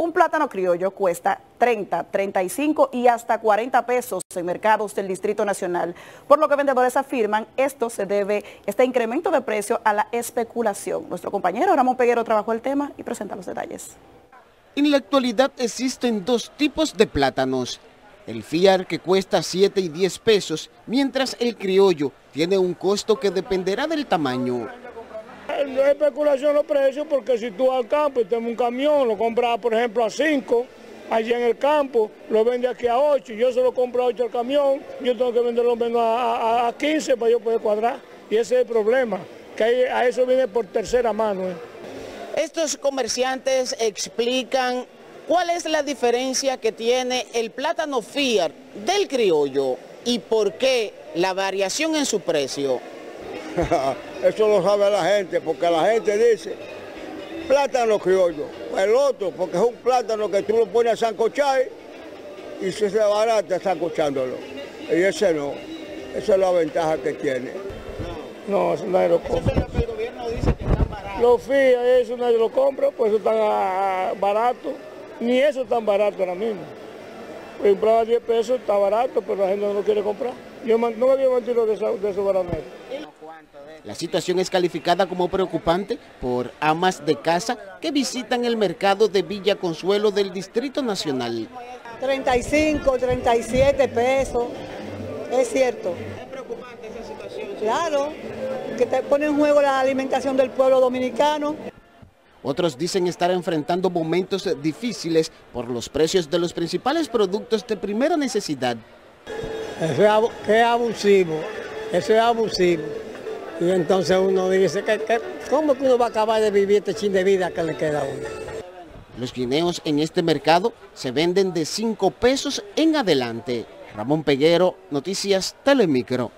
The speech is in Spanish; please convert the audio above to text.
Un plátano criollo cuesta 30, 35 y hasta 40 pesos en mercados del Distrito Nacional, por lo que vendedores afirman esto se debe, este incremento de precio a la especulación. Nuestro compañero Ramón Peguero trabajó el tema y presenta los detalles. En la actualidad existen dos tipos de plátanos. El FIAR que cuesta 7 y 10 pesos, mientras el criollo tiene un costo que dependerá del tamaño. No es especulación los precios porque si tú al campo y tienes un camión, lo compras por ejemplo a 5, allí en el campo, lo vende aquí a 8, yo se lo compro a 8 al camión, yo tengo que venderlo a, a, 15 para yo poder cuadrar. Y ese es el problema, que a eso viene por tercera mano. ¿eh? Estos comerciantes explican cuál es la diferencia que tiene el plátano Fiat del criollo y por qué la variación en su precio. Eso lo sabe la gente, porque la gente dice, plátano criollo, el otro, porque es un plátano que tú lo pones a sancochar y se se barata sancochándolo. Y ese no, esa es la ventaja que tiene. No, eso nadie lo compra. el gobierno dice que están baratos. Los FIA, eso nadie lo compra, pues eso está barato. Ni eso es tan barato ahora mismo. Compraba 10 pesos, está barato, pero la gente no lo quiere comprar. Yo no me había mentido de, esos de la situación es calificada como preocupante por amas de casa que visitan el mercado de Villa Consuelo del Distrito Nacional. 35, 37 pesos, es cierto. ¿Es preocupante esa situación? Claro, que te pone en juego la alimentación del pueblo dominicano. Otros dicen estar enfrentando momentos difíciles por los precios de los principales productos de primera necesidad. Eso es abusivo, eso es abusivo. Y entonces uno dice, que, ¿cómo que uno va a acabar de vivir este chin de vida que le queda a uno? Los guineos en este mercado se venden de 5 pesos en adelante. Ramón Peguero, Noticias Telemicro.